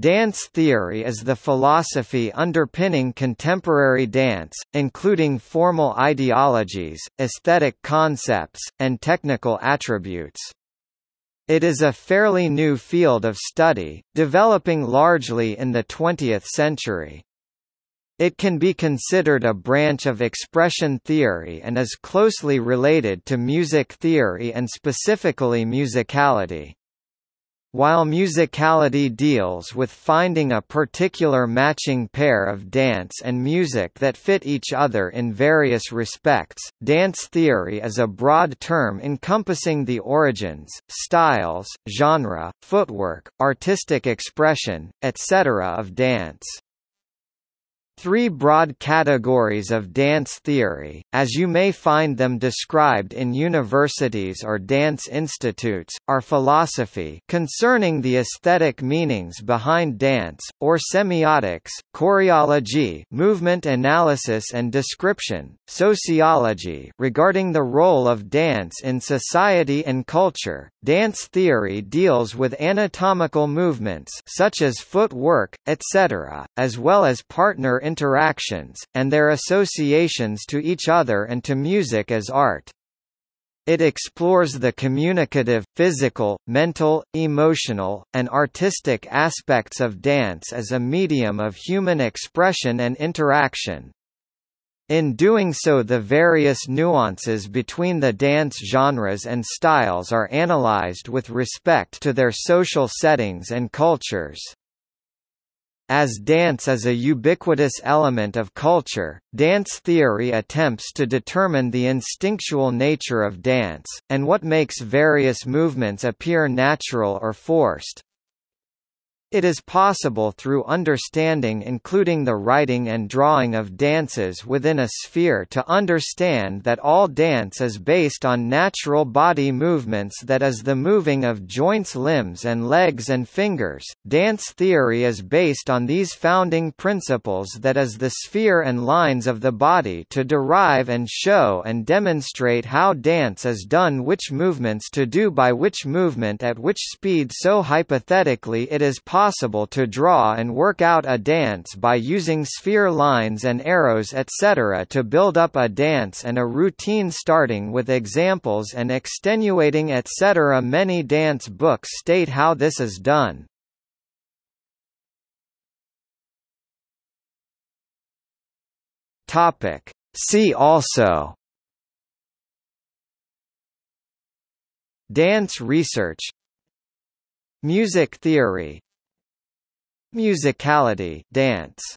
Dance theory is the philosophy underpinning contemporary dance, including formal ideologies, aesthetic concepts, and technical attributes. It is a fairly new field of study, developing largely in the 20th century. It can be considered a branch of expression theory and is closely related to music theory and specifically musicality. While musicality deals with finding a particular matching pair of dance and music that fit each other in various respects, dance theory is a broad term encompassing the origins, styles, genre, footwork, artistic expression, etc. of dance. Three broad categories of dance theory, as you may find them described in universities or dance institutes, are philosophy concerning the aesthetic meanings behind dance, or semiotics, choreology movement analysis and description, sociology regarding the role of dance in society and culture. Dance theory deals with anatomical movements such as footwork, etc., as well as partner interactions, and their associations to each other and to music as art. It explores the communicative, physical, mental, emotional, and artistic aspects of dance as a medium of human expression and interaction. In doing so the various nuances between the dance genres and styles are analyzed with respect to their social settings and cultures. As dance is a ubiquitous element of culture, dance theory attempts to determine the instinctual nature of dance, and what makes various movements appear natural or forced. It is possible through understanding including the writing and drawing of dances within a sphere to understand that all dance is based on natural body movements that is the moving of joints limbs and legs and fingers. Dance theory is based on these founding principles that is the sphere and lines of the body to derive and show and demonstrate how dance is done which movements to do by which movement at which speed so hypothetically it is possible possible to draw and work out a dance by using sphere lines and arrows etc. to build up a dance and a routine starting with examples and extenuating etc. Many dance books state how this is done. Topic. See also Dance research Music theory Musicality dance